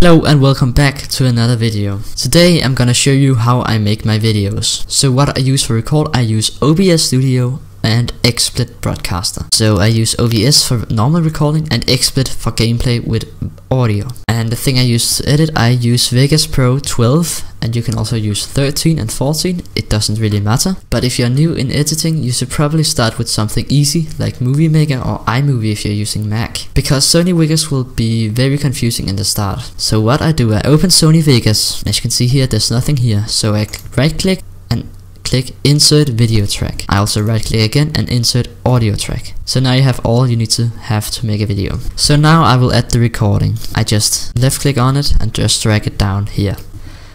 Hello and welcome back to another video. Today I'm gonna show you how I make my videos. So what I use for record, I use OBS Studio and XSplit Broadcaster. So I use OBS for normal recording and XSplit for gameplay with audio. And the thing I use to edit, I use Vegas Pro 12 and you can also use 13 and 14, it doesn't really matter. But if you're new in editing, you should probably start with something easy like Movie Maker or iMovie if you're using Mac. Because Sony Vegas will be very confusing in the start. So what I do, I open Sony Vegas, as you can see here there's nothing here, so I right click and click insert video track. I also right click again and insert audio track. So now you have all you need to have to make a video. So now I will add the recording. I just left click on it and just drag it down here.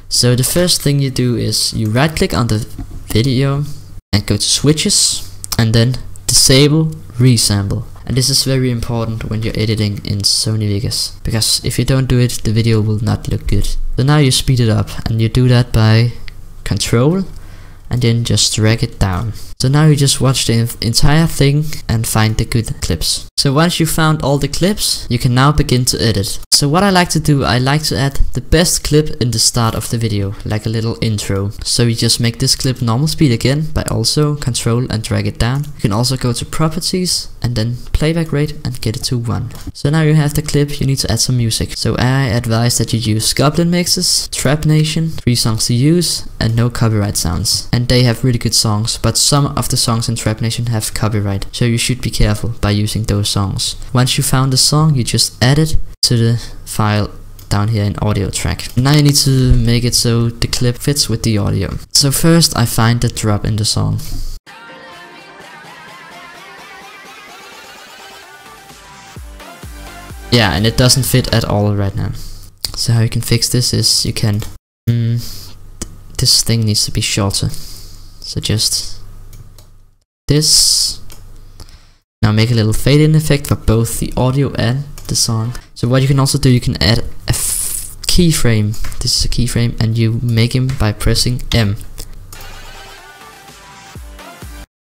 So the first thing you do is you right click on the video and go to switches and then disable resample. And this is very important when you're editing in Sony Vegas because if you don't do it the video will not look good. So now you speed it up and you do that by control and then just drag it down. So now you just watch the entire thing and find the good clips. So once you found all the clips, you can now begin to edit. So what I like to do, I like to add the best clip in the start of the video, like a little intro. So you just make this clip normal speed again by also control and drag it down. You can also go to properties and then playback rate and get it to 1. So now you have the clip, you need to add some music. So I advise that you use Goblin mixes, Trap Nation, 3 songs to use and no copyright sounds. And they have really good songs, but some of the songs in Trap Nation have copyright, so you should be careful by using those songs. Once you found the song, you just add it to the file down here in audio track. Now you need to make it so the clip fits with the audio. So first I find the drop in the song. Yeah, and it doesn't fit at all right now. So how you can fix this is you can... Mm, this thing needs to be shorter. So just this. Now make a little fade in effect for both the audio and the song. So what you can also do, you can add a keyframe. This is a keyframe and you make him by pressing M.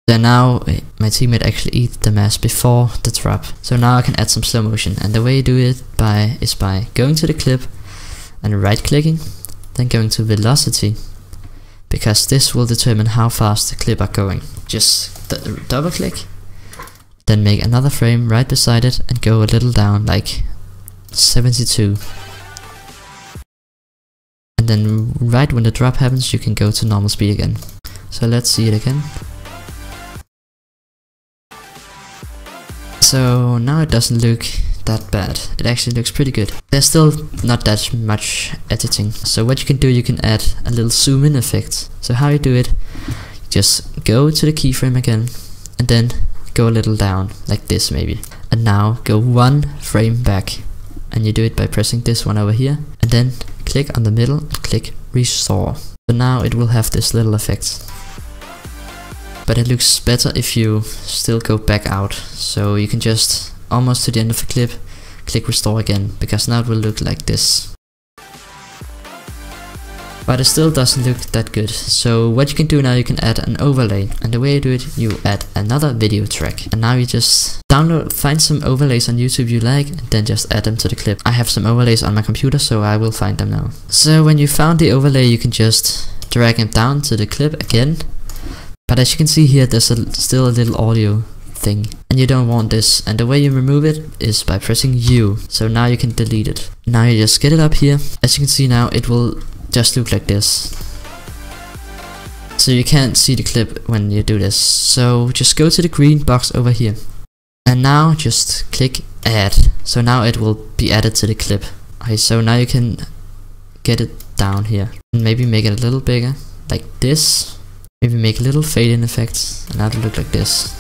Then now eh, my teammate actually eat the mask before the drop. So now I can add some slow motion and the way you do it by is by going to the clip and right clicking, then going to velocity because this will determine how fast the clip are going. Just double click, then make another frame right beside it and go a little down like 72. And then right when the drop happens you can go to normal speed again. So let's see it again. So now it doesn't look that bad. It actually looks pretty good. There's still not that much editing. So what you can do, you can add a little zoom in effect. So how you do it, just go to the keyframe again and then go a little down like this maybe. And now go one frame back and you do it by pressing this one over here and then click on the middle and click restore. So now it will have this little effect but it looks better if you still go back out. So you can just, almost to the end of the clip, click restore again, because now it will look like this. But it still doesn't look that good, so what you can do now, you can add an overlay, and the way you do it, you add another video track, and now you just download, find some overlays on YouTube you like, and then just add them to the clip. I have some overlays on my computer, so I will find them now. So when you found the overlay, you can just drag them down to the clip again, but as you can see here, there's a, still a little audio thing. And you don't want this. And the way you remove it is by pressing U. So now you can delete it. Now you just get it up here. As you can see now, it will just look like this. So you can't see the clip when you do this. So just go to the green box over here. And now just click add. So now it will be added to the clip. Okay, so now you can get it down here. And maybe make it a little bigger. Like this. Maybe make a little fade in effect and that will look like this.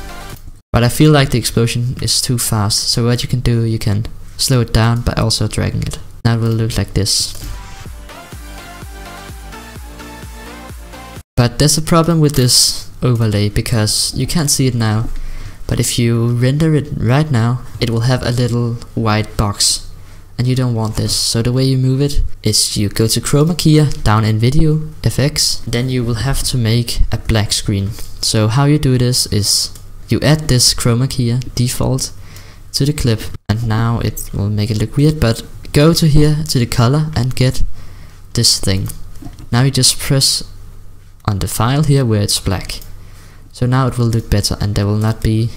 But I feel like the explosion is too fast, so what you can do, you can slow it down by also dragging it. Now it will look like this. But there's a problem with this overlay because you can't see it now. But if you render it right now, it will have a little white box and you don't want this. So the way you move it is you go to chroma key down in video FX, then you will have to make a black screen. So how you do this is you add this chroma key default to the clip and now it will make it look weird but go to here to the color and get this thing. Now you just press on the file here where it's black. So now it will look better and there will not be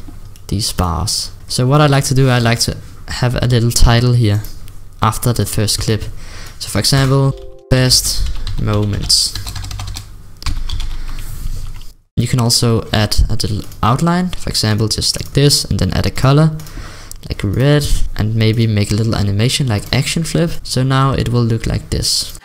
these bars. So what I like to do, I like to have a little title here after the first clip. So for example, best moments. You can also add a little outline, for example just like this, and then add a color, like red, and maybe make a little animation like action flip. So now it will look like this.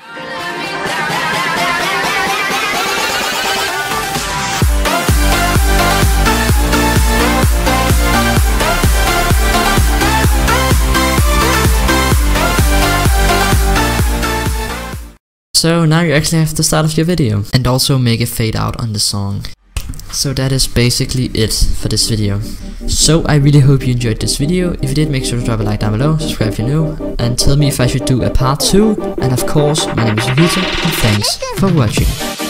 So now you actually have the start of your video and also make a fade out on the song. So that is basically it for this video. So I really hope you enjoyed this video. If you did, make sure to drop a like down below, subscribe if you're new, and tell me if I should do a part 2. And of course, my name is Yukito, and thanks for watching.